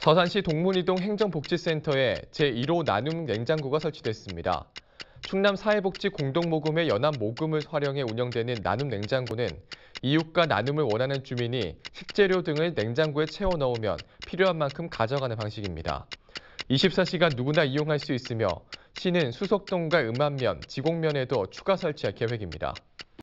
서산시 동문이동 행정복지센터에 제1호 나눔 냉장고가 설치됐습니다. 충남 사회복지 공동모금회 연합 모금을 활용해 운영되는 나눔 냉장고는 이웃과 나눔을 원하는 주민이 식재료 등을 냉장고에 채워 넣으면 필요한 만큼 가져가는 방식입니다. 24시간 누구나 이용할 수 있으며 시는 수석동과 음암면, 지곡면에도 추가 설치할 계획입니다.